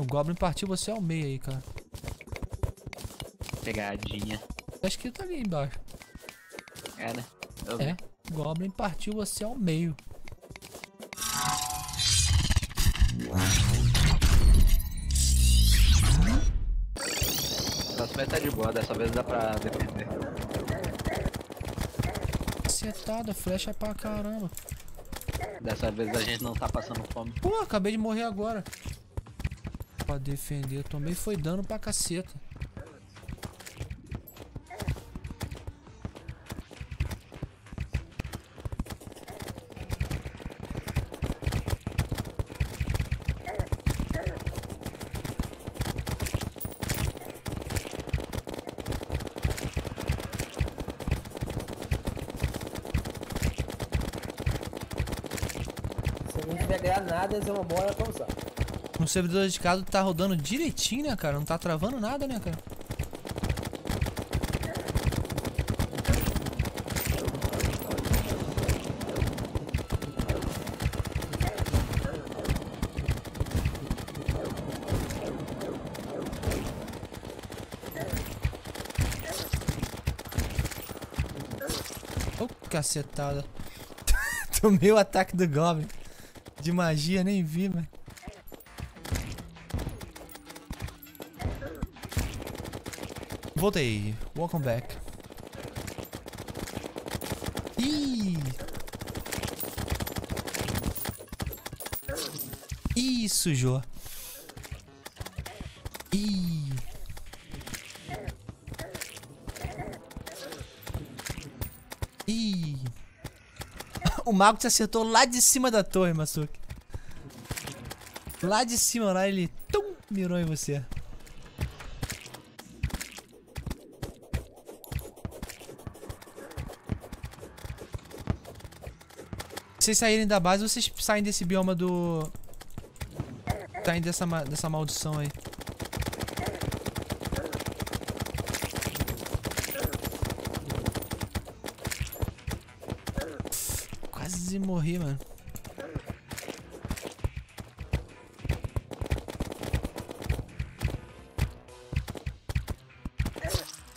O Goblin partiu você ao meio aí, cara. Pegadinha. Acho que tá ali embaixo. É, né? Eu É. O Goblin partiu você ao meio. Dessa vez tá de boa, dessa vez dá pra defender. Acertada, flecha pra caramba. Dessa vez a gente não tá passando fome. Pô, acabei de morrer agora. Pra defender, tomei foi dano pra caceta. Se não tiver granadas, é uma boa pra usar. No servidor de casa tá rodando direitinho, né, cara? Não tá travando nada, né, cara? Cacetada. Tomei o ataque do Goblin. De magia, nem vi, mano. Voltei. Welcome back. Ih! Ih, sujou. Ih! Ih! O mago te acertou lá de cima da torre, Masuki. Lá de cima, lá ele tum, mirou em você. Vocês saírem da base, vocês saem desse bioma do. Saem dessa, ma- dessa maldição aí. Quase morri, mano.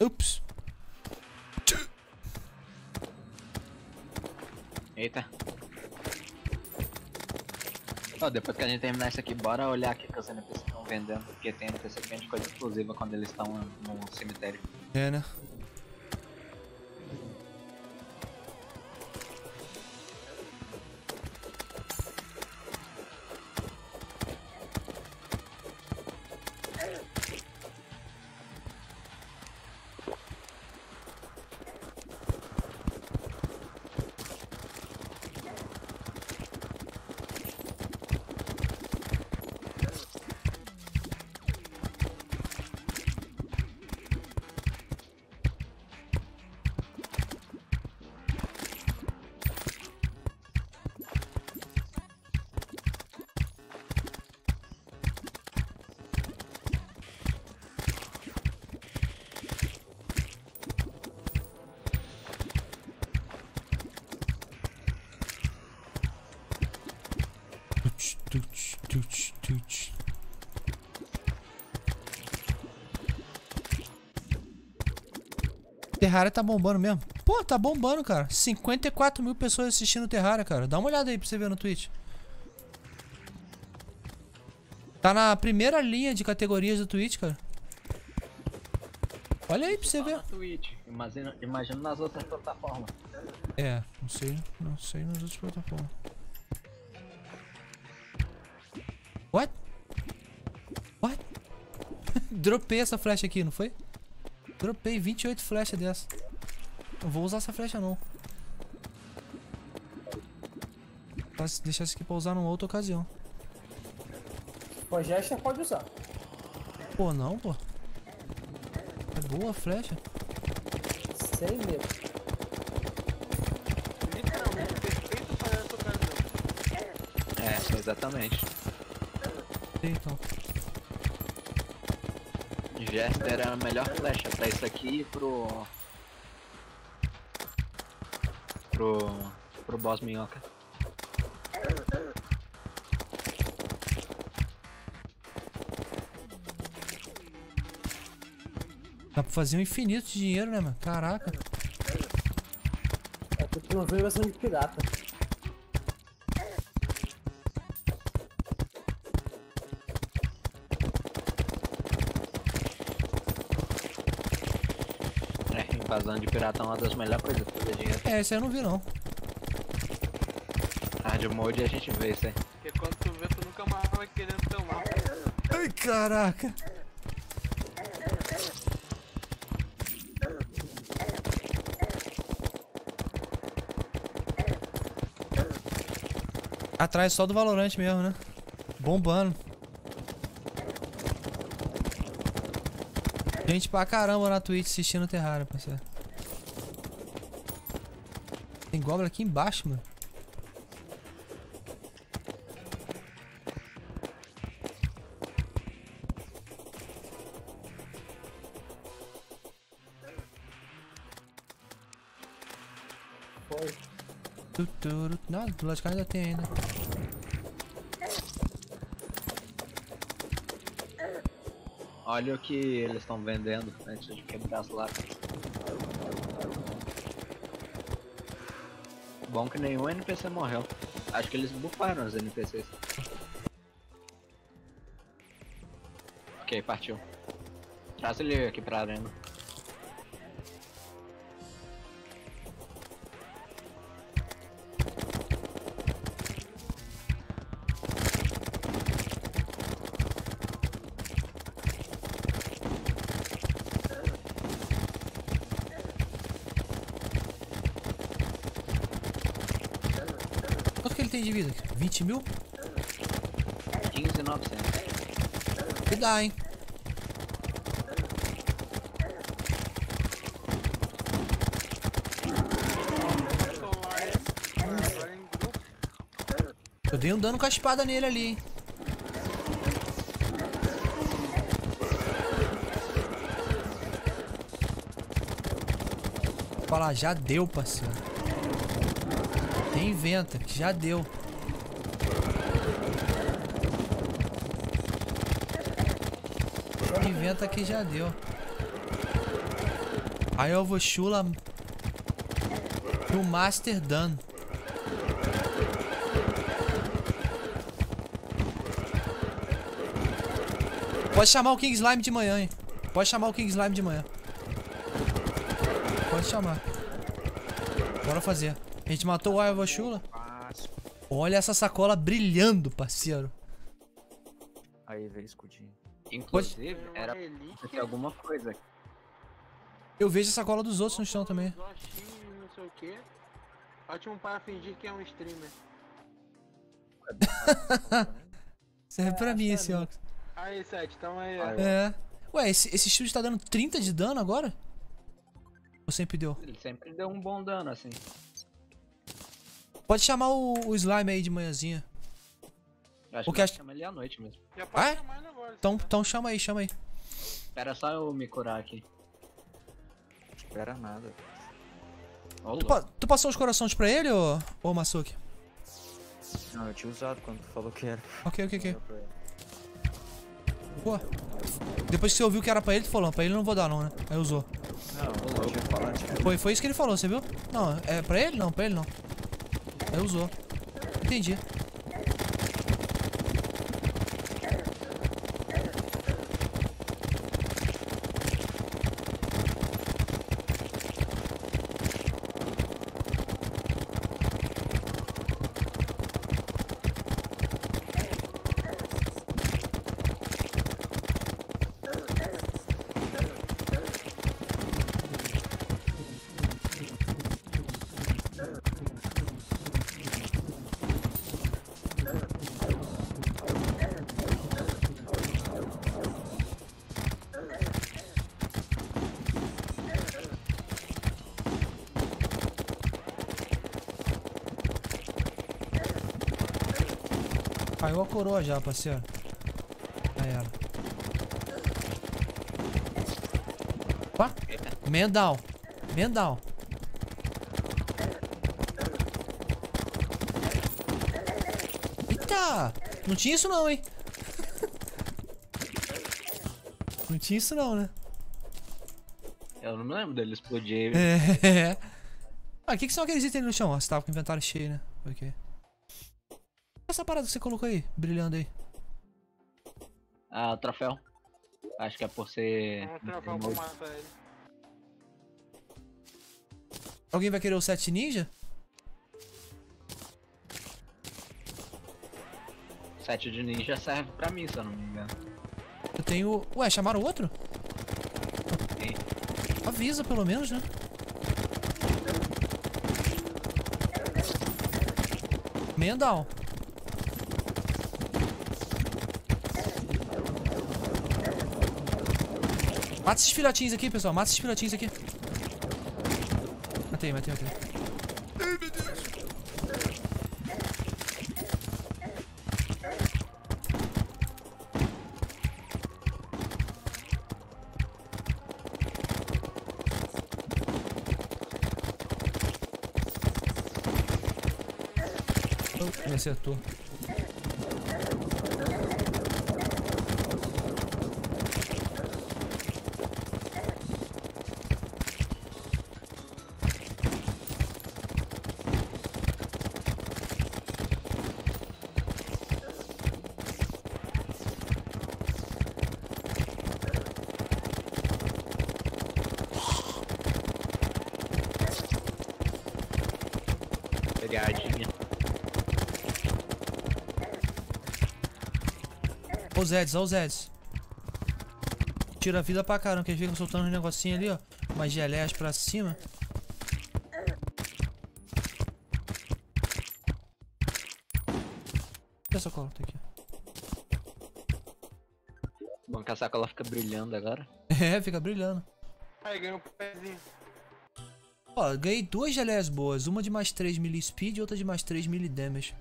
Ups. Eita. Ó, depois que a gente terminar isso aqui, bora olhar aqui que os NPCs estão vendendo. Porque tem NPC que vende coisa exclusiva quando eles estão no cemitério. É, né? Terraria tá bombando mesmo. Pô, tá bombando, cara. 54 mil pessoas assistindo Terraria, cara. Dá uma olhada aí pra você ver no Twitch. Tá na primeira linha de categorias do Twitch, cara. Olha aí pra você Só ver. na Twitch. Imagina, imagina nas outras plataformas. É, não sei, não sei nas outras plataformas. What? What? Dropei essa flecha aqui, não foi? Dropei 28 flechas dessa. Não vou usar essa flecha não. Tá, se deixar isso aqui pra usar numa outra ocasião. O Jester pode usar. Pô, não, pô. É boa a flecha. Sem medo. Literalmente perfeito para essa ocasião. É, exatamente. Então. Jester era a melhor flecha pra isso aqui e pro... Pro... Pro boss minhoca. Dá pra fazer um infinito de dinheiro, né, mano? Caraca. É, porque não veio versão de pirata. Invasão de pirata é uma das melhores coisas pra fazer dinheiro. É, esse aí eu não vi, não. Hard mode a gente vê isso aí. Porque quando tu vê, tu nunca mais vai querer tomar. Ai, caraca. Atrás só do Valorante mesmo, né? Bombando. Gente pra caramba na Twitch assistindo Terraria, parceiro. Tem Goblin aqui embaixo, mano. Foi. Não, do lado de cá ainda tem ainda. Olha o que eles estão vendendo antes de quebrar as lacas. Bom que nenhum NPC morreu. Acho que eles bufaram os NPCs. Ok, partiu. Traz ele aqui pra arena. Tem de vida? 20 mil? 15,900. Que dá, hein? Eu dei um dano com a espada nele ali, hein? Falar, já deu, parceiro. Reinventa, que já deu. Reinventa que já deu. Aí eu vou chula no Master Dan. Pode chamar o King Slime de manhã, hein? Pode chamar o King Slime de manhã. Pode chamar. Bora fazer. A gente matou o Iowa Chula. Olha essa sacola brilhando, parceiro. Aí, veio escudinho. Inclusive, era relíquia, alguma coisa. Eu vejo a sacola dos outros no chão também. Não sei o que. Ótimo para fingir que é um streamer. Serve pra mim esse óculos. Aí, Sete, tamo aí, ó. Aí, É. Ué, esse, esse shield tá dando 30 de dano agora? Ou sempre deu? Ele sempre deu um bom dano, assim. Pode chamar o, o slime aí de manhãzinha. Acho O que acha- chama ele à noite mesmo. Já pode Ah, é? chamar ele agora. Então, então chama aí, chama aí. Espera só eu me curar aqui. espera nada. Tu, pa- tu passou os corações pra ele, ô, ô Masuki? Não, eu tinha usado quando tu falou que era. Ok, ok, ok. Pô. Depois que você ouviu que era pra ele, tu falou, pra ele eu não vou dar não, né? Aí usou. Não, eu tinha falado que Foi, foi isso que ele falou, você viu? Não, é pra ele? Não, pra ele não. Aí usou. Entendi. Caiu a coroa já, parceiro. Aí era. Opa! Mendal. Mendal. Eita! Não tinha isso não, hein? Não tinha isso não, né? Eu não me lembro dele explodir. É. Ah, o que, que são aqueles itens no chão? Você tava com o inventário cheio, né? Ok. Essa parada que você colocou aí, brilhando aí. Ah, o troféu. Acho que é por ser. Um troféu pra matar ele. Alguém vai querer o set ninja? Sete de ninja serve pra mim, se eu não me engano. Eu tenho. Ué, chamaram outro? Sim. Avisa pelo menos, né? Man Mata esses filhotinhos aqui, pessoal. Mata esses filhotinhos aqui. Matei, matei, matei. Oh, me acertou. Pegadinha. Ó os Eds, ó os Eds. Tira a vida pra caramba, que eles ficam soltando um negocinho ali, ó. Umas geleias pra cima. Cadê essa cola? Tá aqui. Bom que a sacola fica brilhando agora. É, fica brilhando. Aí, ganhou um pezinho. Ó, ganhei duas geleias boas. Uma de mais 3 melee speed e outra de mais 3 melee damage.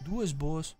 Duas boas.